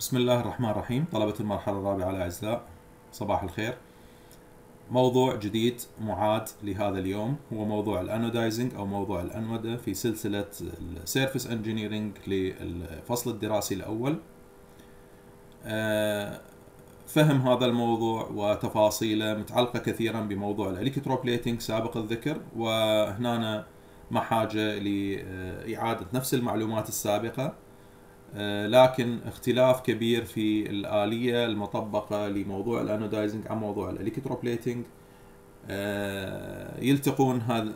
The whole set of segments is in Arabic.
بسم الله الرحمن الرحيم. طلبة المرحلة الرابعة الأعزاء صباح الخير. موضوع جديد معاد لهذا اليوم هو موضوع ال anodizing أو موضوع الأنودة في سلسلة ال surface engineering للفصل الدراسي الأول. آه، فهم هذا الموضوع وتفاصيله متعلقة كثيرا بموضوع ال electroplating سابق الذكر وهنا ما حاجة لإعادة نفس المعلومات السابقة. لكن اختلاف كبير في الآلية المطبقة لموضوع ال anodizing عن موضوع ال electroplating. آه، يلتقون هذا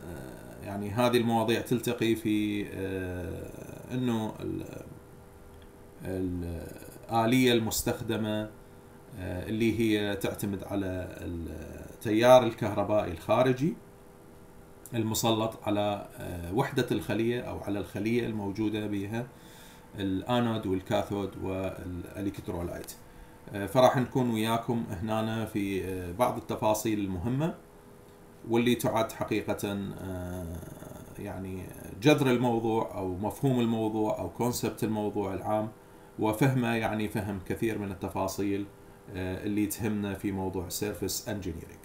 يعني هذه المواضيع تلتقي في آه، إنه الآلية المستخدمة اللي هي تعتمد على التيار الكهربائي الخارجي المسلط على وحدة الخلية أو على الخلية الموجودة بها. ال anode وال cathode وال electrolyte آه، فراح نكون وياكم هنا في آه، بعض التفاصيل المهمة واللي تعد حقيقة آه، يعني جذر الموضوع أو مفهوم الموضوع أو concept الموضوع العام وفهمه يعني فهم كثير من التفاصيل اللي تهمنا في موضوع surface engineering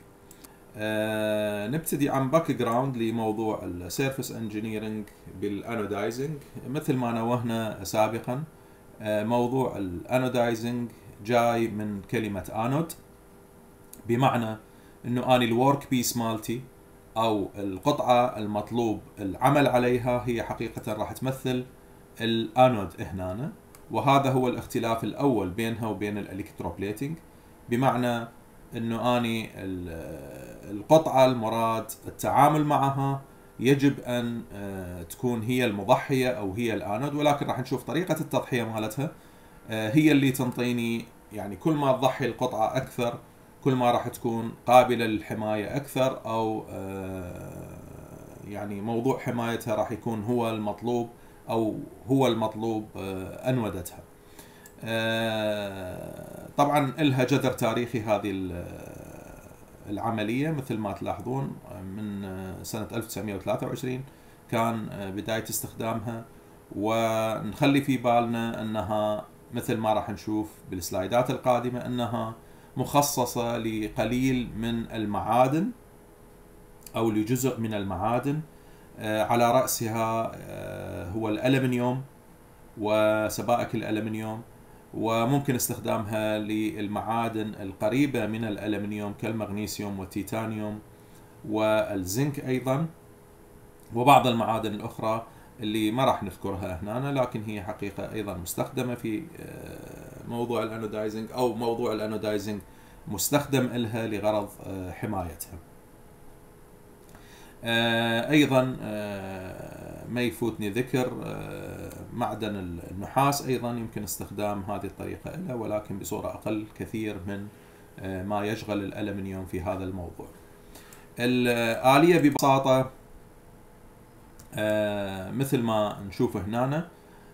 آه نبتدي عن background لموضوع ال surface engineering بال anodizing مثل ما نوهنا سابقا آه موضوع ال anodizing جاي من كلمة انود بمعنى إنه اني ال workpiece مالتي أو القطعة المطلوب العمل عليها هي حقيقة راح تمثل الانود هنا. وهذا هو الاختلاف الأول بينها وبين ال electroplating بمعنى إنه آني القطعة المراد التعامل معها يجب أن آه، تكون هي المضحية أو هي الانود ولكن راح نشوف طريقة التضحية مالتها آه، هي اللي تنطيني يعني كل ما تضحي القطعة أكثر كل ما راح تكون قابلة للحماية أكثر أو آه، يعني موضوع حمايتها راح يكون هو المطلوب أو هو المطلوب أنودتها. طبعا لها جذر تاريخي هذه العملية مثل ما تلاحظون من سنة 1923 كان بداية استخدامها. ونخلي في بالنا أنها مثل ما راح نشوف بالسلايدات القادمة أنها مخصصة لقليل من المعادن أو لجزء من المعادن على رأسها هو الألمنيوم وسبائك الألمنيوم. وممكن استخدامها للمعادن القريبة من الألمنيوم كالمغنيسيوم والتيتانيوم والزنك أيضا وبعض المعادن الأخرى اللي ما راح نذكرها هنا لكن هي حقيقة أيضا مستخدمة في آه، موضوع الأنودايزنج أو موضوع الأنودايزنج مستخدم لها لغرض آه، حمايتها. آه، أيضا ما يفوتني ذكر معدن النحاس أيضا يمكن استخدام هذه الطريقة له ولكن بصورة أقل كثير من آه، ما يشغل الألمنيوم في هذا الموضوع. الآلية ببساطة آه، مثل ما نشوفه هنا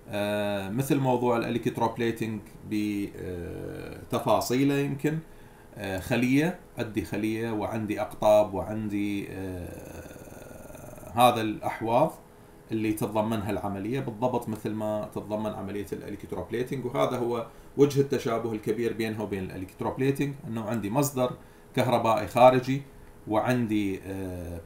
آه، مثل موضوع الإلكتروبليتنج بتفاصيله يمكن خلية عندي خلية وعندي أقطاب وعندي هذا الأحواض اللي تتضمنها العملية بالضبط مثل ما تتضمن عملية ال electroplating وهذا هو وجه التشابه الكبير بينها وبين ال electroplating إنه عندي مصدر كهربائي خارجي وعندي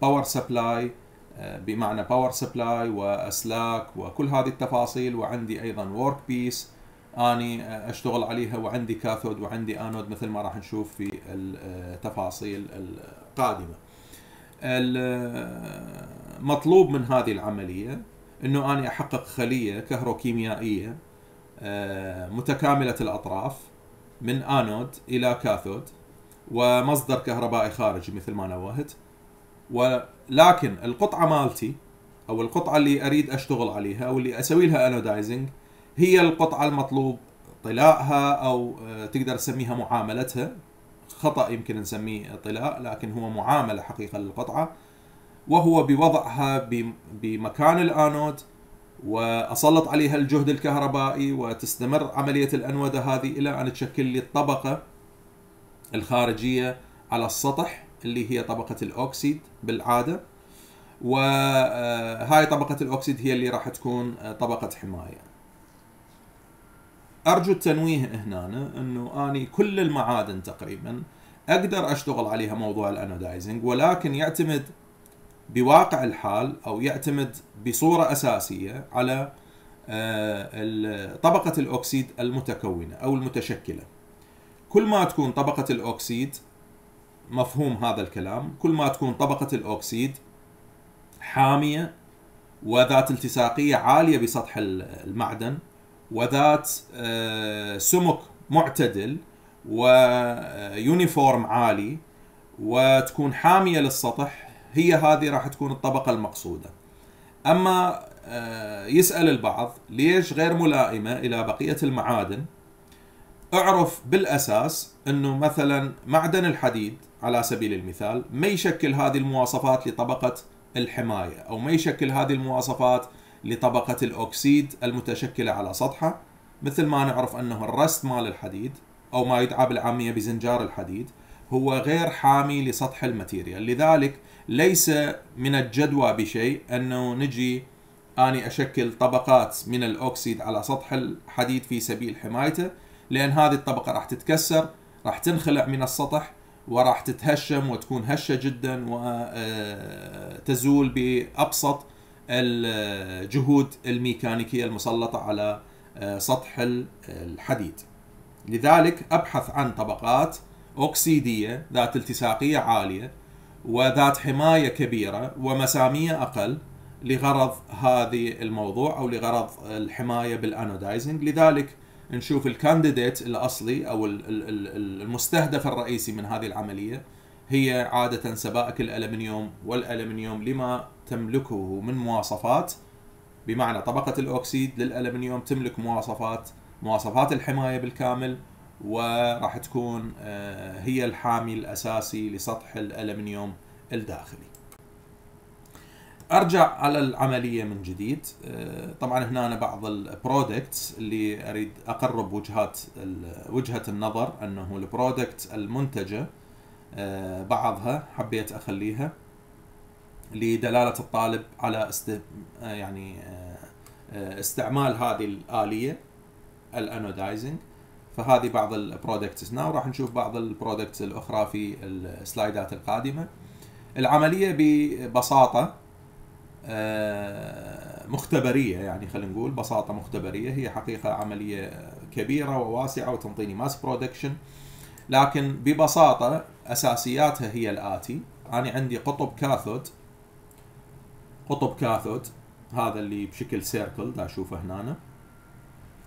power supply آه، بمعنى power supply وأسلاك وكل هذه التفاصيل وعندي أيضا workpiece أني آه، أشتغل عليها وعندي cathode وعندي انود مثل ما راح نشوف في التفاصيل القادمة. المطلوب من هذه العملية إنه أني أحقق خلية كهروكيميائية آه، متكاملة الأطراف من آنود إلى cathode ومصدر كهربائي خارجي مثل ما نوهت. ولكن القطعة مالتي أو القطعة اللي أريد أشتغل عليها أو اللي أسوي لها anodizing هي القطعة المطلوب طلاءها أو آه، تقدر تسميها معاملتها. خطأ يمكن نسميه طلاء لكن هو معاملة حقيقة للقطعة. وهو بوضعها بمكان الآنود وأسلط عليها الجهد الكهربائي وتستمر عملية الأنودة هذه إلى أن تشكل لي الطبقة الخارجية على السطح اللي هي طبقة الأوكسيد بالعادة. وهاي طبقة الأوكسيد هي اللي راح تكون طبقة حماية. أرجو التنويه هنا إنه أني كل المعادن تقريبا أقدر أشتغل عليها موضوع الأنودايزنج ولكن يعتمد بواقع الحال أو يعتمد بصورة أساسية على آه، طبقة الأكسيد المتكونة أو المتشكلة. كل ما تكون طبقة الأكسيد مفهوم هذا الكلام، كل ما تكون طبقة الأكسيد حامية وذات التصاقيه عالية بسطح المعدن وذات آه، سمك معتدل ويونيفورم عالي وتكون حامية للسطح هي هذه راح تكون الطبقة المقصودة. أما آه، يسأل البعض ليش غير ملائمة إلى بقية المعادن؟ اعرف بالأساس إنه مثلا معدن الحديد على سبيل المثال ما يشكل هذه المواصفات لطبقة الحماية أو ما يشكل هذه المواصفات لطبقة الأكسيد المتشكلة على سطحه مثل ما نعرف أنه ال rust مال الحديد أو ما يدعى بالعامية بزنجار الحديد هو غير حامي لسطح ال material لذلك ليس من الجدوى بشيء أنه نجي أني أشكل طبقات من ال oxide على سطح الحديد في سبيل حمايته لأن هذه الطبقة راح تتكسر راح تنخلع من السطح وراح تتهشم وتكون هشة جدا وتزول آه، بأبسط الجهود الميكانيكية المسلطة على آه، سطح الحديد. لذلك أبحث عن طبقات أوكسيدية ذات التصاقية عالية وذات حماية كبيرة ومسامية أقل لغرض هذه الموضوع أو لغرض الحماية بال anodizing. لذلك نشوف ال candidate الأصلي أو المستهدف الرئيسي من هذه العملية هي عادة سبائك الألمنيوم والألمنيوم لما تملكه من مواصفات بمعنى طبقة ال oxide للألمنيوم تملك مواصفات مواصفات الحماية بالكامل وراح تكون آه، هي الحامي الأساسي لسطح الألمنيوم الداخلي. أرجع على العملية من جديد آه، طبعا هنا أنا بعض ال products اللي أريد أقرب وجهات وجهة النظر أنه ال product المنتجة آه، بعضها حبيت أخليها لدلالة الطالب على است يعني استعمال هذه الآلية ال anodizing فهذه بعض ال products هنا وراح نشوف بعض ال products الأخرى في السلايدات القادمة. العملية ببساطة آه، مختبرية يعني خلينا نقول بساطة مختبرية. هي حقيقة عملية كبيرة وواسعة وتنطيني mass production لكن ببساطة أساسياتها هي الآتي. أنا عندي قطب cathode قطب cathode هذا اللي بشكل circle دا أشوفه هنا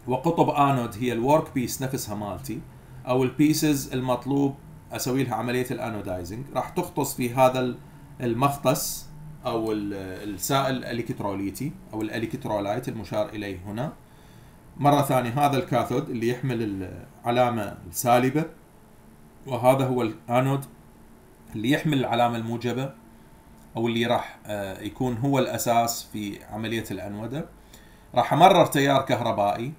وقطب آنود هي ال workpiece نفسها مالتي أو ال pieces المطلوب أسوي لها عملية ال anodizing راح تغطس في هذا المختص أو السائل الإلكتروليتي أو ال electrolyte المشار إليه هنا. مرة ثانية هذا ال cathode اللي يحمل العلامة السالبة وهذا هو الانود اللي يحمل العلامة الموجبة أو اللي راح آه، يكون هو الأساس في عملية الأنودة. راح أمرر تيار كهربائي.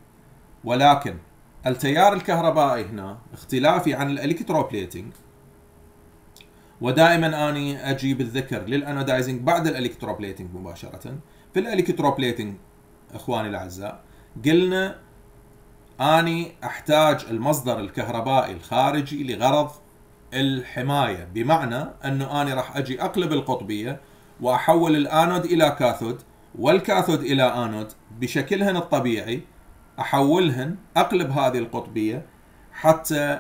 ولكن التيار الكهربائي هنا اختلافي عن ال electroplating ودائما أني أجيب الذكر لل anodizing بعد ال electroplating مباشرة. في ال electroplating إخواني الأعزاء قلنا أني أحتاج المصدر الكهربائي الخارجي لغرض الحماية بمعنى انه أني راح أجي أقلب القطبية وأحول الأنود إلى cathode وال cathode إلى أنود بشكلهن الطبيعي أحولهن أقلب هذه القطبية حتى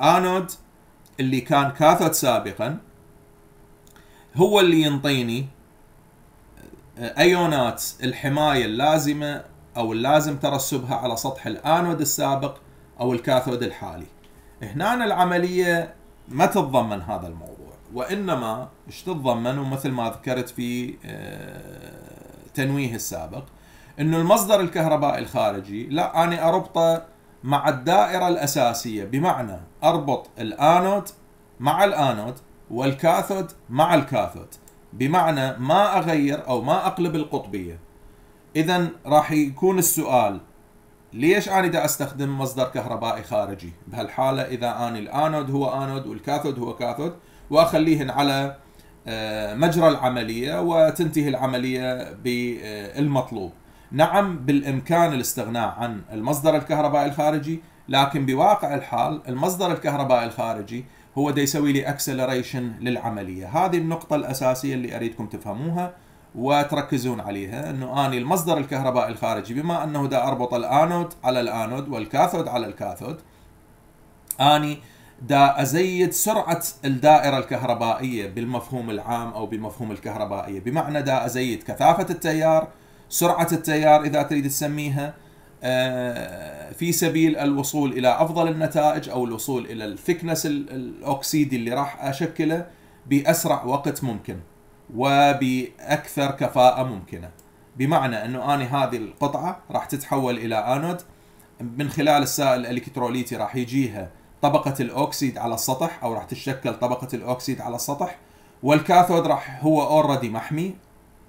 الانود اللي كان كاثود سابقا هو اللي ينطيني أيونات الحماية اللازمة أو اللازم ترسبها على سطح الآنود السابق أو الكاثود الحالي. هنا العملية ما تتضمن هذا الموضوع وإنما إيش تتضمن ومثل ما ذكرت في آه، تنويه السابق إنه المصدر الكهربائي الخارجي لا أنا أربطه مع الدائرة الأساسية. بمعنى أربط الانود مع الانود والكاثود مع الكاثود بمعنى ما أغير أو ما أقلب القطبية. اذا راح يكون السؤال ليش أنا دا أستخدم مصدر كهربائي خارجي؟ بهالحالة إذا اني الانود هو anode وال cathode هو cathode واخليهن على آه، مجرى العملية وتنتهي العملية بالمطلوب. نعم بالإمكان الاستغناء عن المصدر الكهربائي الخارجي لكن بواقع الحال المصدر الكهربائي الخارجي هو دا يسوي لي acceleration للعملية. هذه النقطة الأساسية اللي أريدكم تفهموها وتركزون عليها إنه أني المصدر الكهربائي الخارجي بما أنه دا أربط الآنود على الآنود والكاثود على الكاثود أني دا أزيد سرعة الدائرة الكهربائية بالمفهوم العام أو بالمفهوم الكهربائيه بمعنى دا أزيد كثافة التيار سرعة التيار إذا تريد تسميها آه، في سبيل الوصول إلى أفضل النتائج أو الوصول إلى ال thickness الأكسيدي اللي راح أشكله بأسرع وقت ممكن وبأكثر كفاءة ممكنة. بمعنى أنه أني هذه القطعة راح تتحول إلى آنود من خلال السائل الإلكتروليتي راح يجيها طبقة ال oxide على السطح أو راح تتشكل طبقة ال oxide على السطح وال cathode راح هو already محمي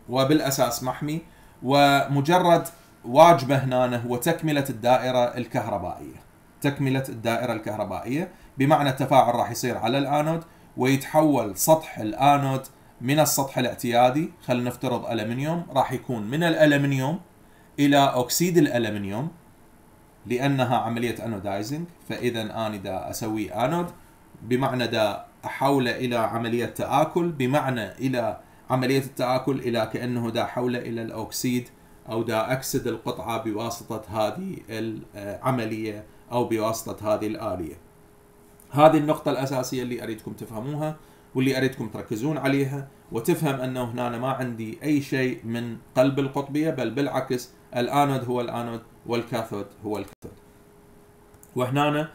وبالأساس محمي ومجرد واجبه هنا هو تكملة الدائرة الكهربائية. تكملة الدائرة الكهربائية بمعنى التفاعل راح يصير على الأنود ويتحول سطح الأنود من السطح الاعتيادي خلينا نفترض الومنيوم راح يكون من الالومنيوم إلى oxide الالومنيوم لأنها عملية anodizing. فإذا أنا دا أسوي أنود بمعنى دا أحوله إلى عملية تآكل بمعنى إلى عملية التآكل إلى كأنه دا حوله إلى الاكسيد أو دا أكسد القطعة بواسطة هذه العملية أو بواسطة هذه الآلية. هذه النقطة الأساسية اللي أريدكم تفهموها واللي أريدكم تركزون عليها وتفهم أنه هنا ما عندي أي شيء من قلب القطبية بل بالعكس الآنود هو الآنود والكاثود هو الكاثود. وهنا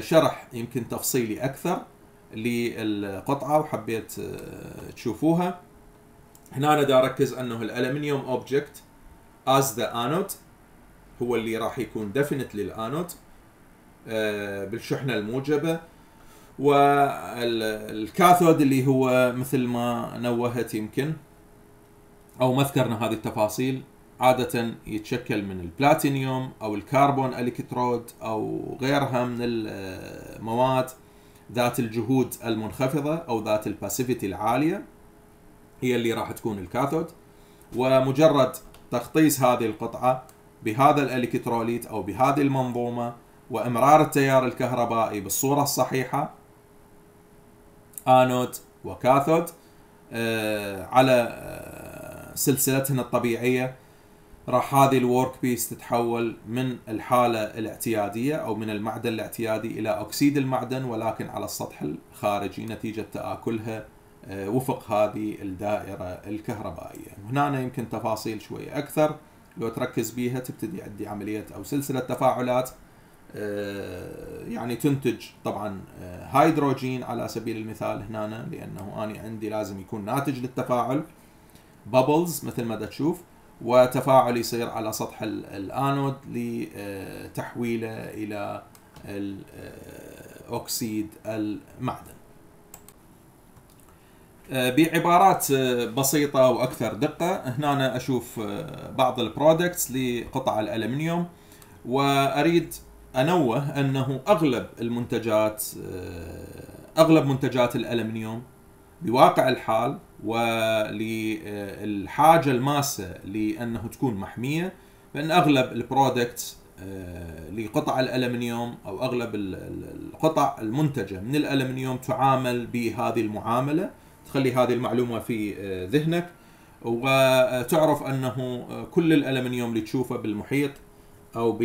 شرح يمكن تفصيلي أكثر للقطعة وحبيت تشوفوها. هنا أنا دا أركز أنه الألمنيوم object as the anode هو اللي راح يكون definitely ال anode بالشحنة الموجبة. وال cathode اللي هو مثل ما نوهت يمكن أو ما ذكرنا هذه التفاصيل عادة يتشكل من البلاتينيوم أو الكربون الكترود أو غيرها من المواد ذات الجهود المنخفضة أو ذات ال passivity العالية. هي اللي راح تكون ال cathode ومجرد تغطيس هذه القطعة بهذا ال electrolyte أو بهذه المنظومة وإمرار التيار الكهربائي بالصورة الصحيحة anode و cathode آه، على آه، سلسلتهن الطبيعية راح هذه ال work piece تتحول من الحالة الاعتيادية أو من المعدن الاعتيادي إلى أكسيد المعدن ولكن على السطح الخارجي نتيجة تآكلها آه، وفق هذه الدائرة الكهربائية. هنا يمكن تفاصيل شوي أكثر لو تركز بيها تبتدي عندي عملية أو سلسلة تفاعلات آه، يعني تنتج طبعا آه، هيدروجين على سبيل المثال هنا لأنه اني عندي لازم يكون ناتج للتفاعل bubbles مثل ما تشوف وتفاعل يصير على سطح الأنود لتحويله إلى أكسيد المعدن. آه، بعبارات بسيطة وأكثر دقة. هنا أشوف بعض ال products لقطع الألمنيوم وأريد أنوه أنه أغلب المنتجات آه، أغلب منتجات الألمنيوم بواقع الحال وللحاجه الماسة لأنه تكون محمية فإن أغلب البرودكت آه، لقطع الألمنيوم أو أغلب القطع المنتجة من الألمنيوم تعامل بهذه المعاملة. تخلي هذه المعلومة في آه، ذهنك. وتعرف أنه كل الألمنيوم اللي تشوفه بالمحيط أو ب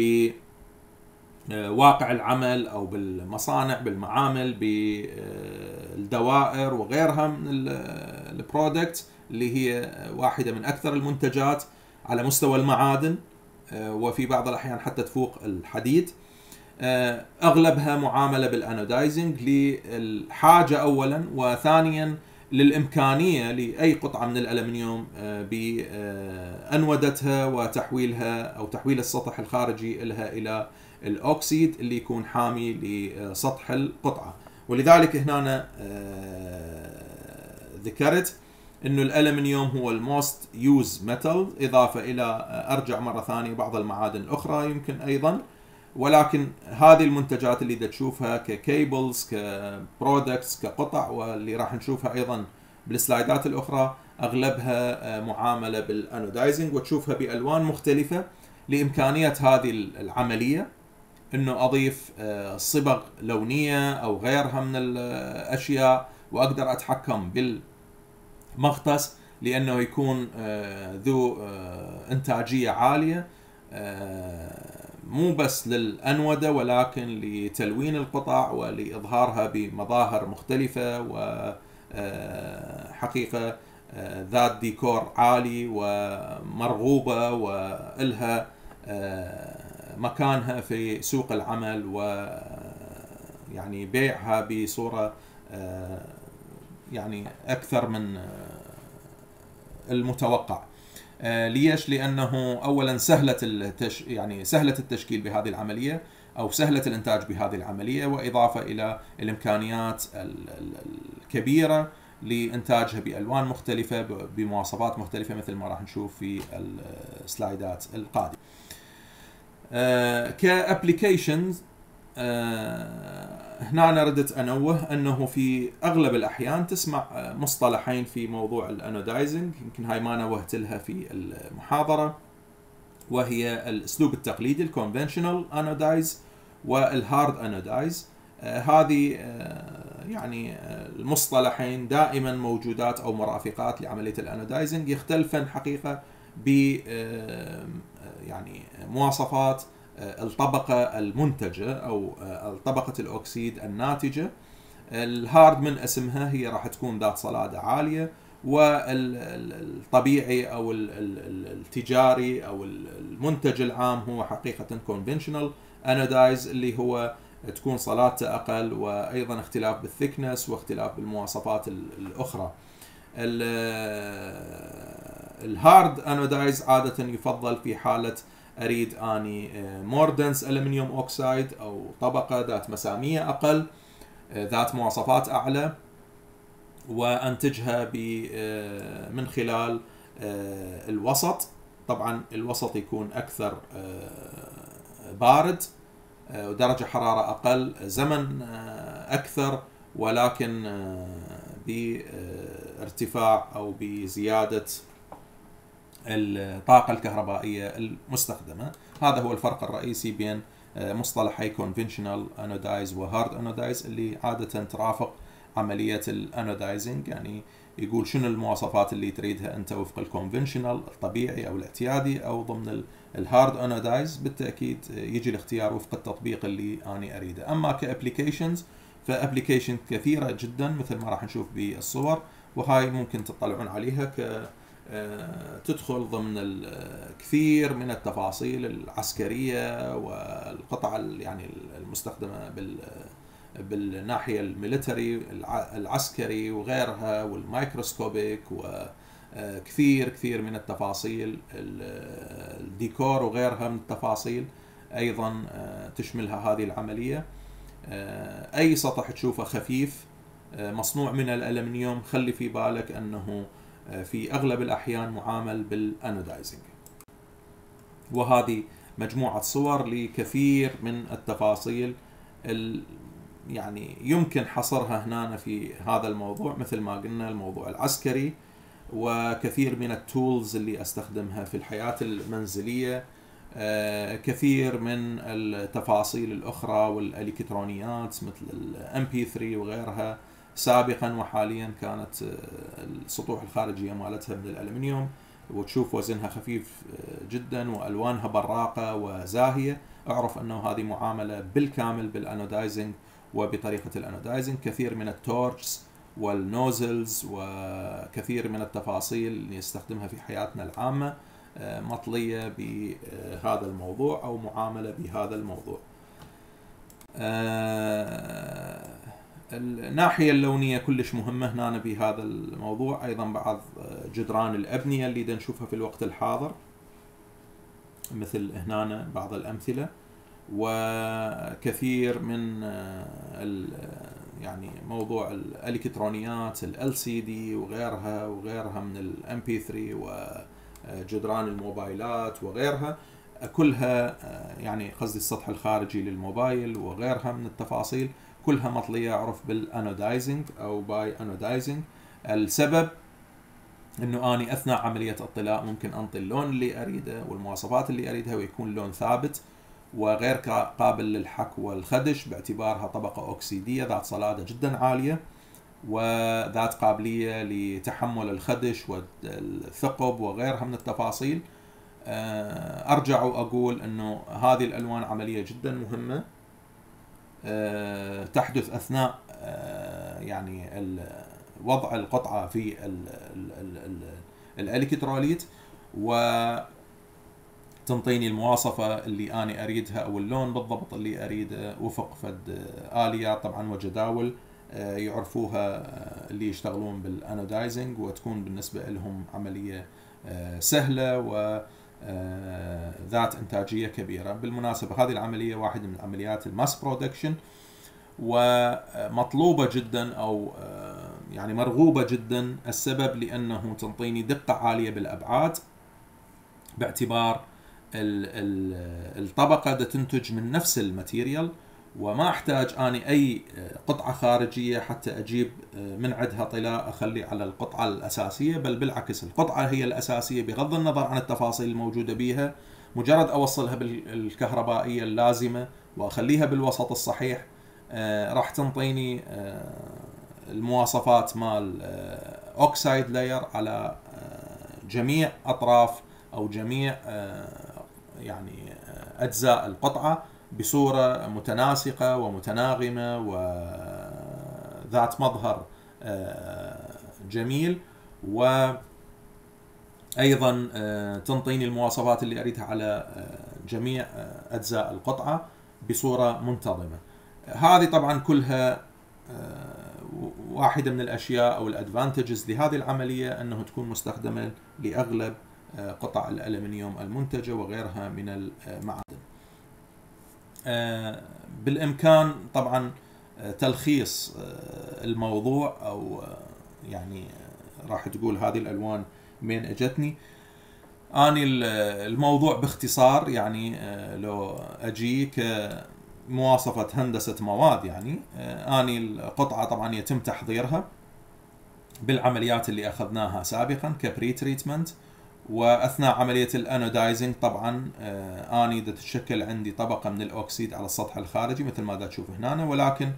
آه، العمل أو بالمصانع بالمعامل بالدوائر وغيرها من ال product اللي هي واحدة من أكثر المنتجات على مستوى المعادن آه، وفي بعض الأحيان حتى تفوق الحديد. آه، أغلبها معاملة بال anodizing للحاجة اولا وثانيا للإمكانية لأي قطعة من الألمنيوم بأنودتها وتحويلها أو تحويل السطح الخارجي لها إلى الأوكسيد اللي يكون حامي لسطح القطعة. ولذلك هنا آه، ذكرت إنه الألمنيوم هو ال most used metal إضافة إلى آه، أرجع مرة ثانية بعض المعادن الأخرى يمكن أيضا. ولكن هذه المنتجات اللي تشوفها ك cables ك products كقطع واللي راح نشوفها أيضا بالسلايدات الأخرى أغلبها معاملة بال anodizing وتشوفها بألوان مختلفة لإمكانية هذه العملية إنه أضيف صبغ لونية أو غيرها من الأشياء وأقدر أتحكم بالمغطس لأنه يكون ذو إنتاجية عالية مو بس للأنودة ولكن لتلوين القطع ولإظهارها بمظاهر مختلفة وحقيقة ذات ديكور عالي ومرغوبة وإلها مكانها في سوق العمل و يعني بيعها بصورة يعني أكثر من المتوقع. ليش؟ لأنه اولا سهلة التش... يعني سهلة التشكيل بهذه العملية أو سهلة الإنتاج بهذه العملية وإضافة إلى الإمكانيات الكبيرة لإنتاجها بألوان مختلفة بمواصفات مختلفة مثل ما راح نشوف في السلايدات القادمة. ك applications هنا أنا ردت أنوه أنه في أغلب الأحيان تسمع مصطلحين في موضوع ال anodizing يمكن هاي ما نوهت لها في المحاضرة وهي الأسلوب التقليدي ال conventional anodize وال hard anodize هذه يعني المصطلحين دائما موجودات أو مرافقات لعملية ال anodizing يختلفن حقيقة ب يعني مواصفات الطبقة المنتجة أو طبقة الأكسيد الناتجة. ال hard من اسمها هي راح تكون ذات صلادة عالية والطبيعي أو التجاري أو المنتج العام هو حقيقة conventional anodize اللي هو تكون صلادته أقل وأيضا اختلاف بال thickness واختلاف بالمواصفات الأخرى. ال hard anodize عادة يفضل في حالة أريد أني more dense oxide أو طبقة ذات مسامية أقل ذات مواصفات أعلى وأنتجها من خلال الوسط. طبعا الوسط يكون أكثر بارد ودرجه حرارة أقل زمن أكثر ولكن بارتفاع أو بزيادة الطاقة الكهربائية المستخدمة. هذا هو الفرق الرئيسي بين مصطلحي conventional anodize و hard anodize اللي عادة ترافق عملية ال anodizing يعني يقول شنو المواصفات اللي تريدها أنت وفق ال conventional الطبيعي أو الاعتيادي أو ضمن ال hard anodize بالتأكيد يجي الاختيار وفق التطبيق اللي أنا أريده. أما ك applications ف application كثيرة جدا مثل ما راح نشوف بالصور وهاي ممكن تطلعون عليها ك تدخل ضمن الكثير من التفاصيل العسكرية والقطع يعني المستخدمة بال بالناحية ال military العسكري وغيرها وال microscopic وكثير كثير من التفاصيل الديكور وغيرها من التفاصيل أيضا تشملها هذه العملية. أي سطح تشوفه خفيف مصنوع من الألمنيوم خلي في بالك أنه في أغلب الأحيان معامل بال anodizing وهذه مجموعة صور لكثير من التفاصيل يعني يمكن حصرها هنا في هذا الموضوع مثل ما قلنا الموضوع العسكري وكثير من التولز اللي أستخدمها في الحياة المنزلية كثير من التفاصيل الأخرى والإلكترونيات مثل الام بي 3 وغيرها. سابقا وحاليا كانت السطوح الخارجية مالتها من الألمنيوم وتشوف وزنها خفيف جدا وألوانها براقة وزاهية أعرف أنه هذه معاملة بالكامل بال anodizing وبطريقة ال anodizing كثير من ال torches وال nozzles وكثير من التفاصيل اللي نستخدمها في حياتنا العامة مطلية بهذا الموضوع أو معاملة بهذا الموضوع. الناحية اللونية كلش مهمة هنا بهذا الموضوع. أيضا بعض جدران الأبنية اللي نشوفها في الوقت الحاضر مثل هنا بعض الأمثلة. وكثير من يعني موضوع الإلكترونيات ال سي دي وغيرها وغيرها من ال MP3 وجدران الموبايلات وغيرها كلها يعني قصدي السطح الخارجي للموبايل وغيرها من التفاصيل. كلها مطلية يعرف بال anodizing أو by anodizing السبب إنه أني أثناء عملية الطلاء ممكن أنطي اللون اللي أريده والمواصفات اللي أريدها ويكون اللون ثابت وغير قابل للحك والخدش باعتبارها طبقة أوكسيدية ذات صلادة جدا عالية وذات قابلية لتحمل الخدش والثقب وغيرها من التفاصيل. آه، أرجع وأقول إنه هذه الألوان عملية جدا مهمة. تحدث أثناء آه، يعني وضع القطعة في ال electrolyte و تنطيني المواصفة اللي أنا أريدها أو اللون بالضبط اللي أريده وفق فد آليات طبعا وجداول يعرفوها اللي يشتغلون بال anodizing وتكون بالنسبة لهم عملية سهلة آه، ذات إنتاجية كبيرة. بالمناسبة هذه العملية واحدة من عمليات ال mass production ومطلوبة جدا أو آه، يعني مرغوبة جدا السبب لأنه تنطيني دقة عالية بالأبعاد باعتبار الطبقة تنتج من نفس الماتيريال. وما أحتاج أني أي قطعة خارجية حتى أجيب من عندها طلاء أخلي على القطعة الأساسية بل بالعكس القطعة هي الأساسية بغض النظر عن التفاصيل الموجودة بها مجرد أوصلها بالكهربائية اللازمة وأخليها بالوسط الصحيح آه، راح تنطيني آه، المواصفات مال أوكسايد لاير على آه، جميع أطراف أو جميع يعني أجزاء القطعة. بصورة متناسقة ومتناغمة وذات مظهر آه، جميل و أيضا آه، تنطيني المواصفات اللي أريدها على آه، جميع أجزاء القطعة بصورة منتظمة. هذه طبعا كلها واحدة من الأشياء أو الأدفانتجز لهذه العملية أنه تكون مستخدمة لأغلب قطع الألمنيوم المنتجة وغيرها من المعادن. آه، بالإمكان طبعا آه، تلخيص آه، الموضوع أو يعني راح تقول هذه الألوان من إجتني. أني الموضوع باختصار يعني لو أجي كمواصفه هندسة مواد يعني أني القطعة طبعا يتم تحضيرها بالعمليات اللي أخذناها سابقا ك pre-treatment وأثناء عملية ال anodizing طبعا آه آني تتشكل عندي طبقة من الاكسيد على السطح الخارجي مثل ما دا تشوف هنا ولكن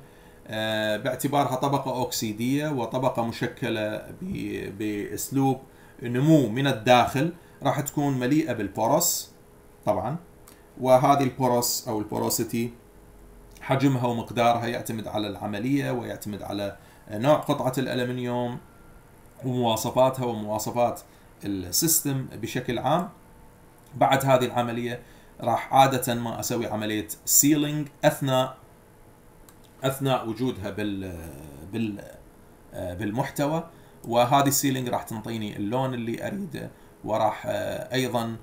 آه باعتبارها طبقة أوكسيدية وطبقة مشكلة بأسلوب نمو من الداخل راح تكون مليئة بال pores طبعا وهذه ال pores أو ال porosity حجمها ومقدارها يعتمد على العملية ويعتمد على نوع قطعة الألمنيوم ومواصفاتها ومواصفات ال system بشكل عام. بعد هذه العملية راح عادة ما أسوي عملية sealing اثناء أثناء وجودها بال بال بالمحتوى. وهذه ال sealing راح تنطيني اللون اللي أريده وراح أيضا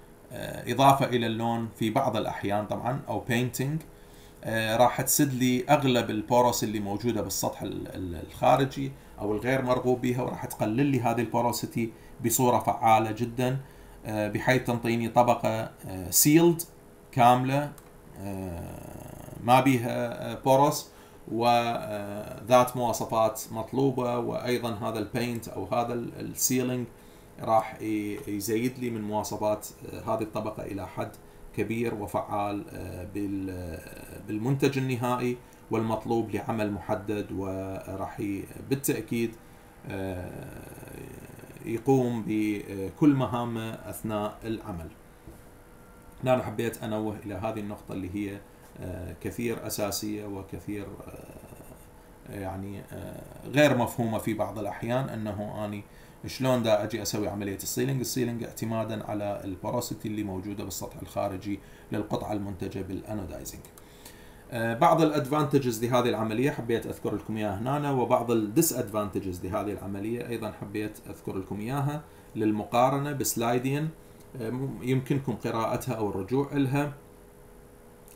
إضافة إلى اللون في بعض الأحيان طبعا أو painting راح تسد لي أغلب ال pores اللي موجودة بالسطح الخارجي أو الغير مرغوب بها وراح تقلل لي هذه ال porosity بصورة فعالة جدا آه، بحيث تنطيني طبقة sealed آه، كاملة آه، ما بيها pores وذات مواصفات مطلوبة وأيضا هذا ال paint أو هذا ال sealing راح يزيد لي من مواصفات هذه الطبقة إلى حد كبير وفعال بالمنتج النهائي والمطلوب لعمل محدد وراح بالتأكيد يقوم بكل مهامه أثناء العمل. أنا حبيت انوه إلى هذه النقطة اللي هي آه، كثير أساسية وكثير آه، يعني آه، غير مفهومة في بعض الأحيان أنه أني شلون دا أجي أسوي عملية ال sealing، ال sealing اعتمادا على ال porosity اللي موجودة بالسطح الخارجي للقطعة المنتجة بال anodizing. آه، بعض ال advantages لهذه العملية حبيت أذكر لكم إياها هنا وبعض ال disadvantages لهذه العملية أيضا حبيت أذكر لكم إياها للمقارنة ب slide ين آه، يمكنكم قراءتها أو الرجوع لها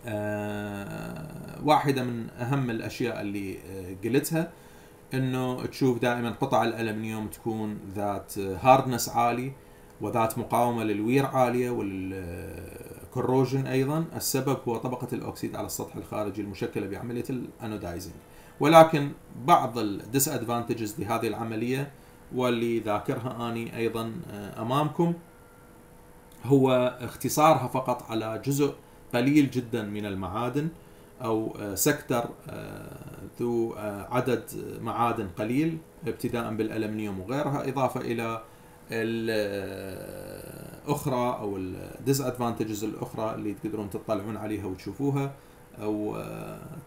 آه، واحدة من أهم الأشياء اللي قلتها إنه تشوف دائما قطع الألمنيوم تكون ذات hardness عالي وذات مقاومة لل wear عالية وال corrosion أيضا السبب هو طبقة الأكسيد على السطح الخارجي المشكلة بعملية ال anodizing. ولكن بعض ال disadvantages لهذه العملية واللي ذاكرها آني أيضا أمامكم هو اختصارها فقط على جزء قليل جدا من المعادن أو sector ذو عدد معادن قليل ابتداء بالألمنيوم وغيرها إضافة إلى الأخرى أو ال disadvantages الأخرى اللي تقدرون تطلعون عليها وتشوفوها أو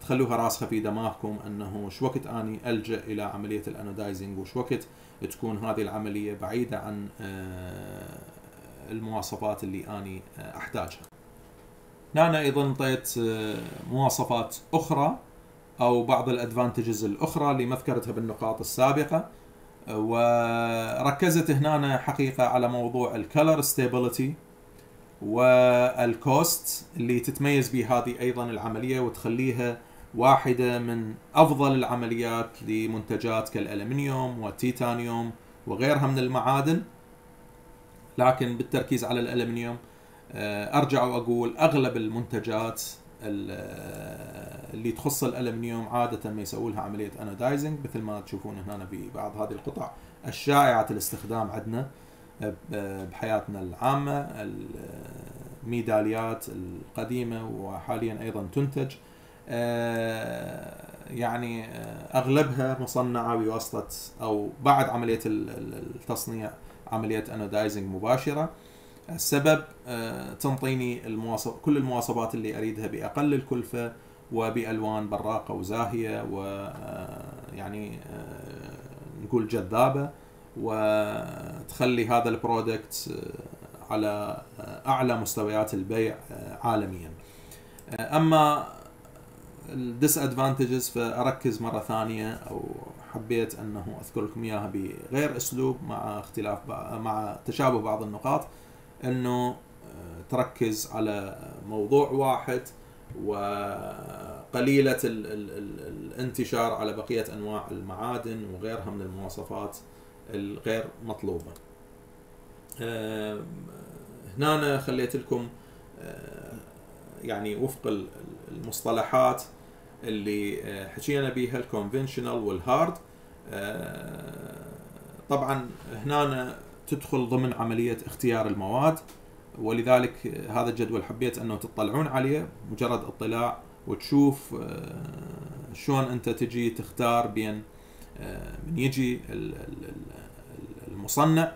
تخلوها راسخة في دماغكم أنه شو وقت أني ألجأ إلى عملية ال anodizing وش وقت تكون هذه العملية بعيدة عن المواصفات اللي أني أحتاجها. هنا أيضا انطيت مواصفات أخرى أو بعض ال advantages الأخرى اللي ما ذكرتها بالنقاط السابقة وركزت هنا حقيقة على موضوع ال color stability وال cost اللي تتميز به هذه أيضا العملية وتخليها واحدة من أفضل العمليات لمنتجات كالألمنيوم والتيتانيوم وغيرها من المعادن. لكن بالتركيز على الألمنيوم أرجع وأقول أغلب المنتجات اللي تخص الألمنيوم عادة ما يسووا لها عملية anodizing مثل ما تشوفون هنا ببعض هذه القطع. الشائعة الاستخدام عندنا بحياتنا العامة الميداليات القديمة وحاليا أيضا تنتج. يعني أغلبها مصنعة بواسطة أو بعد عملية التصنيع عملية انودايزنج مباشرة. السبب تنطيني المواصف كل المواصفات اللي أريدها بأقل الكلفة وبألوان براقة وزاهية ويعني نقول جذابة وتخلي هذا ال product على أعلى مستويات البيع عالميا. أما ال disadvantages فأركز مرة ثانية أو حبيت أنه اذكر لكم إياها بغير أسلوب مع اختلاف مع تشابه بعض النقاط إنه تركز على موضوع واحد ال الانتشار على بقية أنواع المعادن وغيرها من المواصفات الغير مطلوبة. هنا أنا خليت لكم يعني وفق المصطلحات اللي حكينا بها ال conventional وال hard طبعا هنا تدخل ضمن عملية اختيار المواد ولذلك هذا الجدول حبيت أنه تطلعون عليه مجرد اطلاع وتشوف شلون أنت تجي تختار بين من يجي المصنع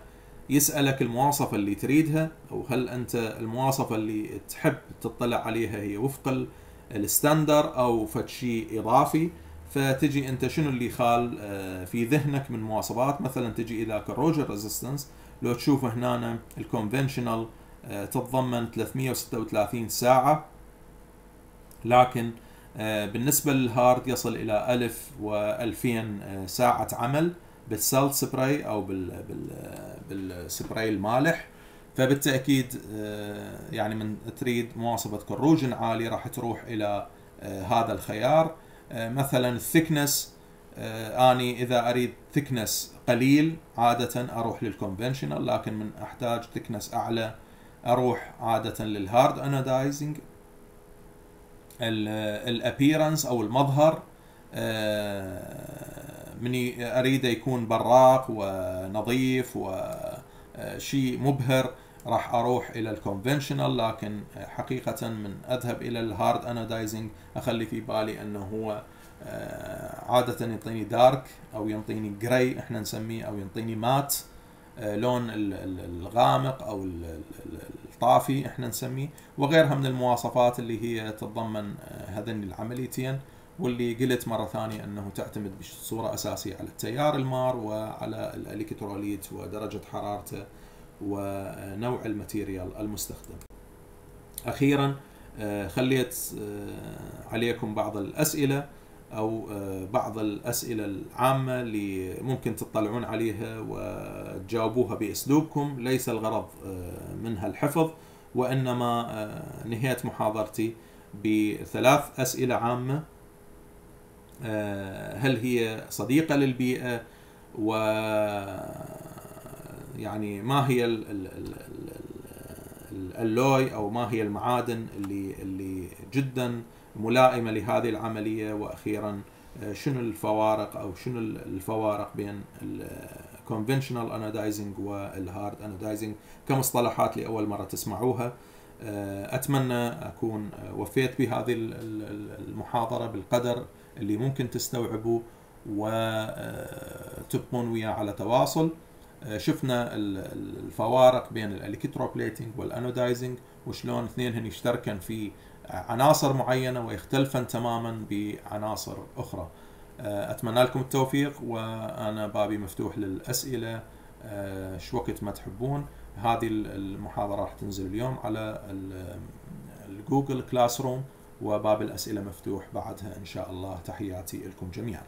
يسألك المواصفة اللي تريدها أو هل أنت المواصفة اللي تحب تطلع عليها هي وفق ال standard أو فد شيء إضافي. فتجي أنت شنو اللي خال في ذهنك من مواصفات؟ مثلا تجي إلى corrosion resistance لو تشوف هنا ال conventional تتضمن 336 ساعة. لكن بالنسبة لل hard يصل إلى 1000 و2000 ساعة عمل بال salt spray أو بال بال بالسبراي المالح. فبالتأكيد يعني من تريد مواصفة corrosion عالي راح تروح إلى هذا الخيار. مثلا ال thickness آني إذا أريد thickness قليل عادة أروح لل conventional لكن من أحتاج thickness أعلى أروح عادة لل hard anodizing ال appearance أو المظهر من اريده يكون براق ونظيف وشيء مبهر راح أروح إلى ال conventional لكن حقيقة من أذهب إلى ال hard anodizing أخلي في بالي أنه هو عادة يعطيني dark أو يعطيني gray إحنا نسميه أو يعطيني matte. لون الغامق أو الطافي إحنا نسميه. وغيرها من المواصفات اللي هي تتضمن هذين العمليتين واللي قلت مرة ثانية أنه تعتمد بصورة أساسية على التيار المار وعلى ال electrolyte ودرجة حرارته ونوع ال material المستخدم. أخيرا خليت عليكم بعض الأسئلة. أو بعض الأسئلة العامة اللي ممكن تطلعون عليها وتجاوبوها بأسلوبكم. ليس الغرض منها الحفظ وإنما نهاية محاضرتي بثلاث أسئلة عامة. هل هي صديقة للبيئة؟ و يعني ما هي اللوي أو ما هي المعادن اللي اللي جدا ملائمة لهذه العملية وأخيرا شنو الفوارق أو شنو الفوارق بين ال conventional anodizing وال hard anodizing كمصطلحات لأول مرة تسمعوها. آه، أتمنى أكون وفيت بهذه المحاضرة بالقدر اللي ممكن تستوعبوا وتبقون وياه على تواصل. شفنا الفوارق بين ال electroplating وال anodizing وشلون اثنينهن يشتركن في عناصر معينة ويختلفن تماما بعناصر أخرى. أتمنى لكم التوفيق وأنا بابي مفتوح للأسئلة شوقت ما تحبون. هذه المحاضرة راح تنزل اليوم على ال Google Classroom وباب الأسئلة مفتوح بعدها إن شاء الله تحياتي لكم جميعا.